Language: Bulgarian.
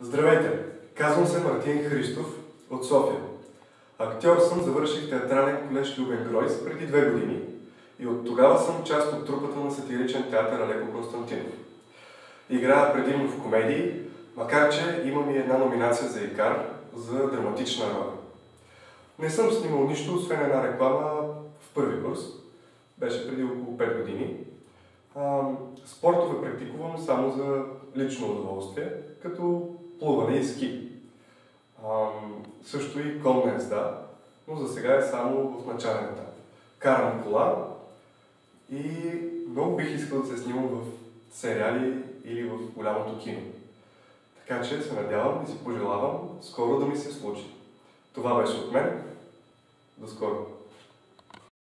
Здравейте! Казвам се Мартин Христов от София. Актьор съм, завърших театрален колеж Любен Гройс преди две години и от тогава съм част от трупата на сатиричен театър Алеко Константинов. Играя предимно в комедии, макар че имам и една номинация за Икар за драматична роля. Не съм снимал нищо, освен една реклама в първи курс. Беше преди около 5 години. Спортове практикувам само за лично удоволствие, като плуване и ски. А, също и конна езда, но за сега е само в начален етап. Карам кола и много бих искал да се снимам в сериали или в голямото кино. Така че се надявам и си пожелавам скоро да ми се случи. Това беше от мен. До скоро!